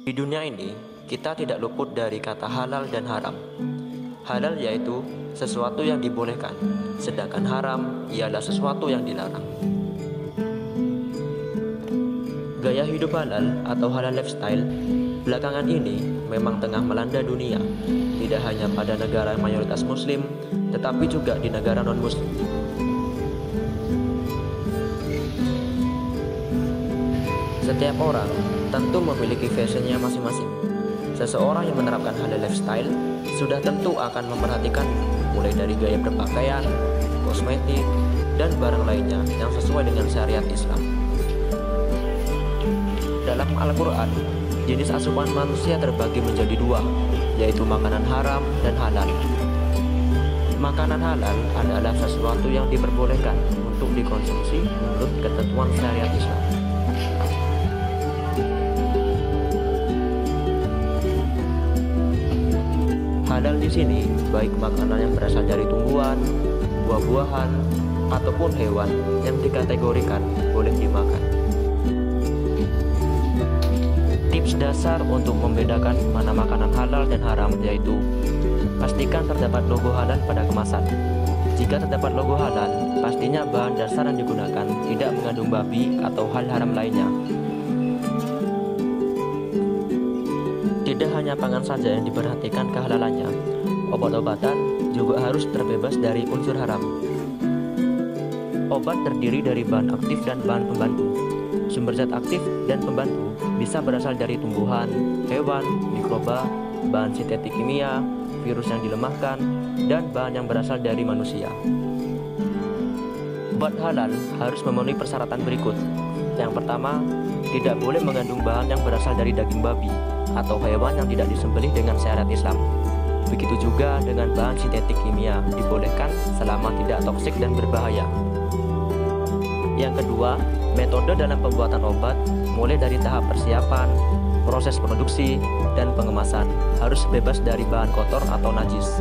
Di dunia ini, kita tidak luput dari kata halal dan haram. Halal yaitu sesuatu yang dibolehkan, sedangkan haram ialah sesuatu yang dilarang. Gaya hidup halal atau halal lifestyle belakangan ini memang tengah melanda dunia, tidak hanya pada negara mayoritas muslim, tetapi juga di negara non-muslim. Setiap orang tentu memiliki fashionnya masing-masing. Seseorang yang menerapkan halal lifestyle sudah tentu akan memperhatikan mulai dari gaya berpakaian, kosmetik, dan barang lainnya yang sesuai dengan syariat Islam. Dalam Al-Quran, jenis asupan manusia terbagi menjadi dua, yaitu makanan haram dan halal. Makanan halal adalah sesuatu yang diperbolehkan untuk dikonsumsi menurut ketentuan syariat Islam. Halal di sini baik makanan yang berasal dari tumbuhan, buah-buahan, ataupun hewan yang dikategorikan boleh dimakan. Tips dasar untuk membedakan mana makanan halal dan haram yaitu pastikan terdapat logo halal pada kemasan. Jika terdapat logo halal, pastinya bahan dasar yang digunakan tidak mengandung babi atau hal haram lainnya. Tidak hanya pangan saja yang diperhatikan kehalalannya, obat-obatan juga harus terbebas dari unsur haram. Obat terdiri dari bahan aktif dan bahan pembantu. Sumber zat aktif dan pembantu bisa berasal dari tumbuhan, hewan, mikroba, bahan sintetik kimia, virus yang dilemahkan, dan bahan yang berasal dari manusia. Obat halal harus memenuhi persyaratan berikut. Yang pertama, tidak boleh mengandung bahan yang berasal dari daging babi atau hewan yang tidak disembelih dengan syariat Islam. Begitu juga dengan bahan sintetik kimia dibolehkan selama tidak toksik dan berbahaya. Yang kedua, metode dalam pembuatan obat mulai dari tahap persiapan, proses produksi, dan pengemasan harus bebas dari bahan kotor atau najis.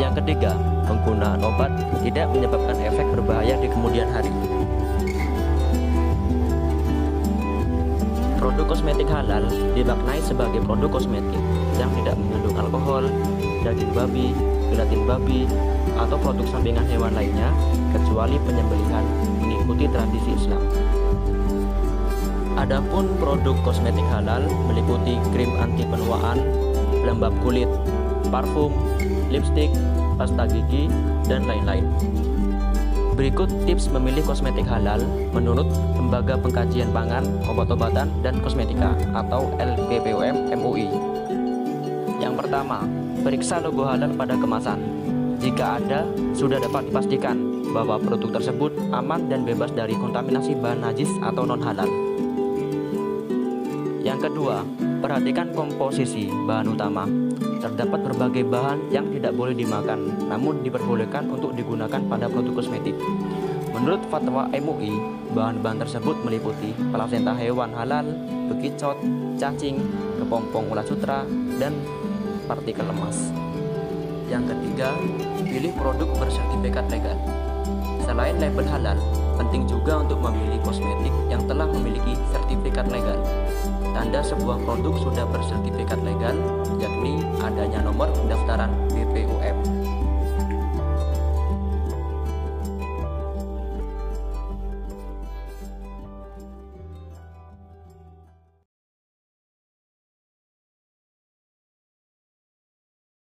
Yang ketiga, penggunaan obat tidak menyebabkan efek berbahaya di kemudian hari. Produk kosmetik halal dimaknai sebagai produk kosmetik yang tidak mengandung alkohol, daging babi, gelatin babi, atau produk sampingan hewan lainnya kecuali penyembelihan mengikuti tradisi Islam. Adapun produk kosmetik halal meliputi krim anti penuaan, pelembab kulit, parfum, lipstick, pasta gigi, dan lain-lain. Berikut tips memilih kosmetik halal menurut Lembaga Pengkajian Pangan, Obat-obatan, dan Kosmetika atau LPPOM MUI. Yang pertama, periksa logo halal pada kemasan. Jika ada, sudah dapat dipastikan bahwa produk tersebut aman dan bebas dari kontaminasi bahan najis atau non-halal. Yang kedua, perhatikan komposisi bahan utama. Terdapat berbagai bahan yang tidak boleh dimakan, namun diperbolehkan untuk digunakan pada produk kosmetik. Menurut fatwa MUI, bahan-bahan tersebut meliputi plasenta hewan halal, bekicot, cacing, kepompong ulat sutra, dan partikel lemas. Yang ketiga, pilih produk bersertifikat legal. Selain label halal, penting juga untuk memilih kosmetik yang telah memiliki sertifikat legal. Tanda sebuah produk sudah bersertifikat legal, yakni adanya nomor pendaftaran BPOM.